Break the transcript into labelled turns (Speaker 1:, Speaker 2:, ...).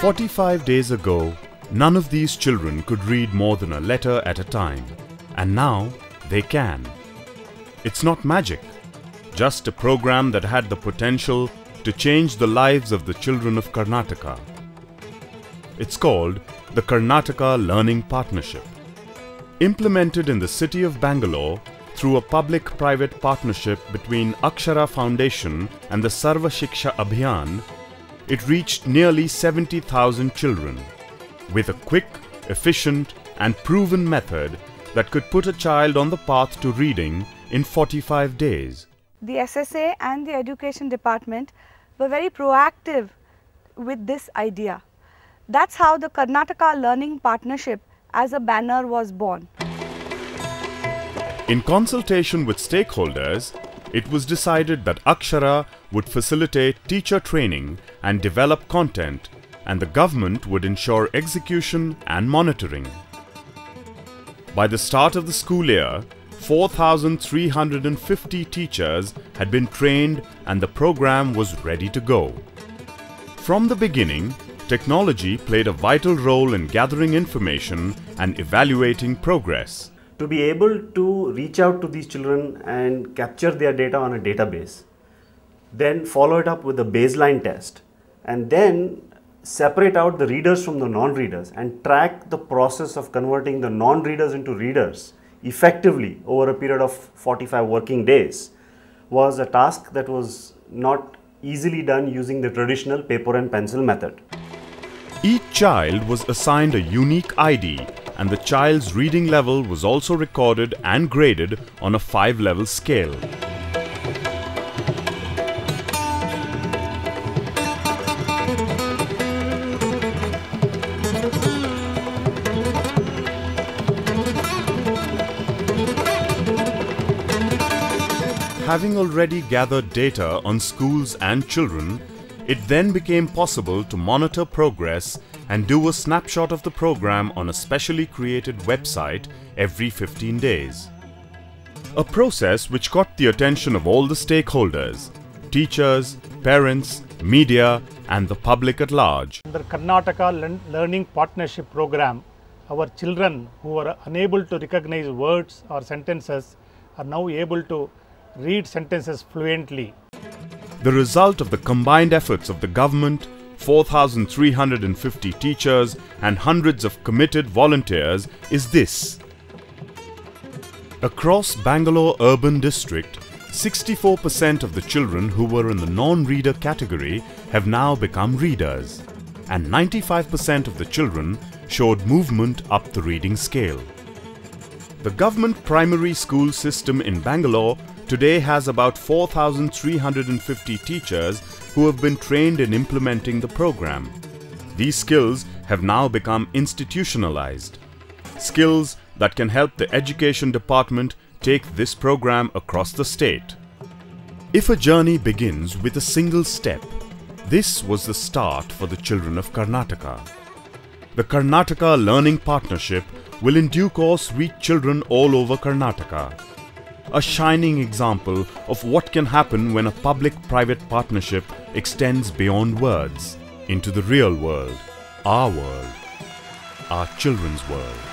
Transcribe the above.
Speaker 1: Forty-five days ago, none of these children could read more than a letter at a time. And now, they can. It's not magic, just a program that had the potential to change the lives of the children of Karnataka. It's called the Karnataka Learning Partnership. Implemented in the city of Bangalore through a public-private partnership between Akshara Foundation and the Sarva Shiksha Abhiyan, it reached nearly 70,000 children with a quick, efficient, and proven method that could put a child on the path to reading in 45 days.
Speaker 2: the SSA and the education department were very proactive with this idea. That's how the Karnataka Learning Partnership as a banner was born.
Speaker 1: In consultation with stakeholders, it was decided that Akshara would facilitate teacher training and develop content, and the government would ensure execution and monitoring. By the start of the school year, 4,350 teachers had been trained and the program was ready to go. From the beginning, technology played a vital role in gathering information and evaluating progress.
Speaker 3: To be able to reach out to these children and capture their data on a database, then follow it up with a baseline test, and then separate out the readers from the non readers and track the process of converting the non readers into readers effectively over a period of 45 working days was a task that was not easily done using the traditional paper and pencil method.
Speaker 1: Each child was assigned a unique ID, and the child's reading level was also recorded and graded on a five level scale. Having already gathered data on schools and children, it then became possible to monitor progress and do a snapshot of the program on a specially created website every 15 days. A process which caught the attention of all the stakeholders teachers, parents, media, and the public at large.
Speaker 4: Under Karnataka Learning Partnership Program, our children who are unable to recognize words or sentences are now able to read sentences fluently.
Speaker 1: The result of the combined efforts of the government, 4,350 teachers, and hundreds of committed volunteers is this. Across Bangalore urban district, 64% of the children who were in the non-reader category have now become readers, and 95% of the children showed movement up the reading scale. The government primary school system in Bangalore today has about 4,350 teachers who have been trained in implementing the program. These skills have now become institutionalized. Skills that can help the education department take this program across the state. If a journey begins with a single step, this was the start for the children of Karnataka. The Karnataka Learning Partnership will in due course reach children all over Karnataka. A shining example of what can happen when a public private partnership extends beyond words into the real world, our world, our children's world.